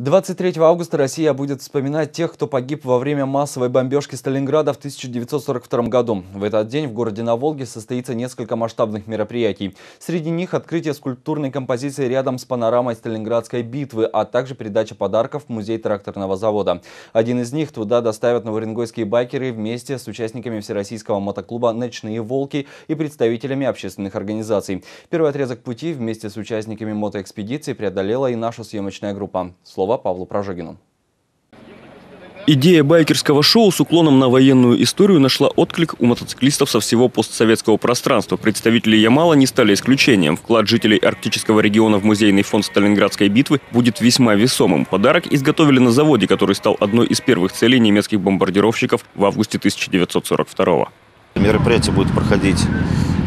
23 августа Россия будет вспоминать тех, кто погиб во время массовой бомбежки Сталинграда в 1942 году. В этот день в городе на Волге состоится несколько масштабных мероприятий. Среди них открытие скульптурной композиции рядом с панорамой Сталинградской битвы, а также передача подарков в музей тракторного завода. Один из них туда доставят новорингойские байкеры вместе с участниками Всероссийского мотоклуба «Ночные волки» и представителями общественных организаций. Первый отрезок пути вместе с участниками мотоэкспедиции преодолела и наша съемочная группа. Слово слова Павлу Прожогину. Идея байкерского шоу с уклоном на военную историю нашла отклик у мотоциклистов со всего постсоветского пространства. Представители Ямала не стали исключением. Вклад жителей арктического региона в музейный фонд Сталинградской битвы будет весьма весомым. Подарок изготовили на заводе, который стал одной из первых целей немецких бомбардировщиков в августе 1942 года. Мероприятие будет проходить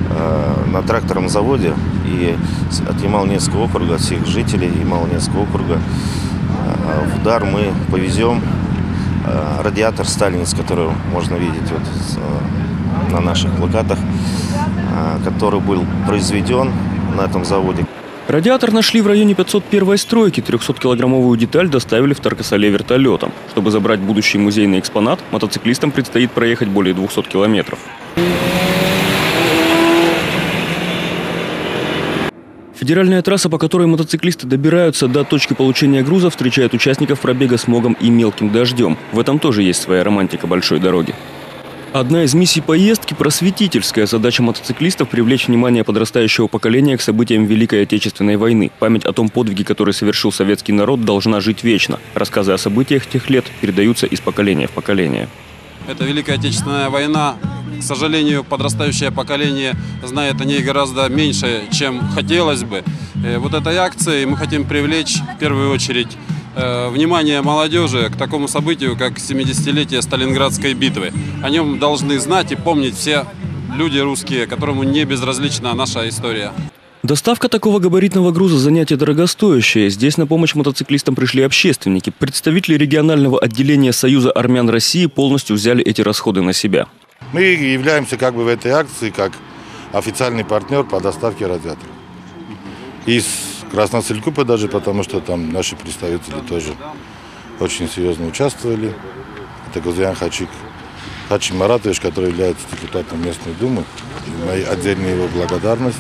э, на тракторном заводе и от Ямал-Ненецкого округа, от всех жителей Ямал-Ненецкого округа в дар мы повезем э, радиатор сталинец, который можно видеть вот э, на наших плакатах, который был произведен на этом заводе. Радиатор нашли в районе 501 стройки. 300-килограммовую деталь доставили в Таркасале вертолетом. Чтобы забрать будущий музейный экспонат, мотоциклистам предстоит проехать более 200 километров. Федеральная трасса, по которой мотоциклисты добираются до точки получения груза, встречает участников пробега смогом и мелким дождем. В этом тоже есть своя романтика большой дороги. Одна из миссий поездки – просветительская. Задача мотоциклистов – привлечь внимание подрастающего поколения к событиям Великой Отечественной войны. Память о том подвиге, который совершил советский народ, должна жить вечно. Рассказы о событиях тех лет передаются из поколения в поколение. Это Великая Отечественная война к сожалению, подрастающее поколение знает о ней гораздо меньше, чем хотелось бы. Э, вот этой акцией мы хотим привлечь в первую очередь э, внимание молодежи к такому событию, как 70-летие Сталинградской битвы. О нем должны знать и помнить все люди русские, которым не безразлична наша история. Доставка такого габаритного груза – занятие дорогостоящее. Здесь на помощь мотоциклистам пришли общественники. Представители регионального отделения Союза армян России полностью взяли эти расходы на себя. Мы являемся как бы в этой акции как официальный партнер по доставке радиаторов. Из Красноцелькупа даже, потому что там наши представители тоже очень серьезно участвовали. Это Газян Хачик, Хачи Маратович, который является депутатом местной думы. И моя отдельная его благодарность.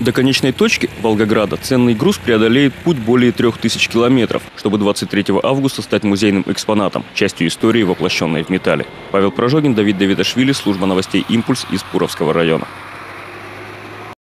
До конечной точки Волгограда ценный груз преодолеет путь более трех тысяч километров, чтобы 23 августа стать музейным экспонатом, частью истории, воплощенной в металле. Павел Прожогин, Давид Давидашвили, служба новостей «Импульс» из Пуровского района.